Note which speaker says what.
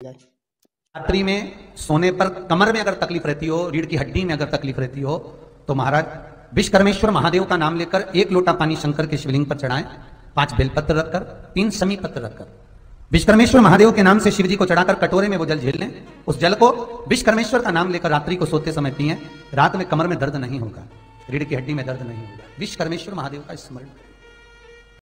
Speaker 1: रात्रि में सोने पर कमर में अगर तकलीफ़ रहती हो, रीढ़ की हड्डी में अगर तकलीफ़ रहती हो तो महाराज विश्वकर्मेश्वर महादेव का नाम लेकर एक लोटा पानी शंकर के शिवलिंग पर चढ़ाएँ, पाँच बेलपत्र रखकर, तीन समी पत्र रखकर। विश्वकर्मेश्वर महादेव के नाम से शिव जी को चढ़ाकर कटोरे में वो जल झेल लें। उस जल को विश्वकर्मेश्वर का नाम लेकर रात्रि को सोते समय पिए। रात में कमर में दर्द नहीं होगा, रीढ़ की हड्डी में दर्द नहीं होगा। विश्वकर्मेश्वर महादेव का स्मरण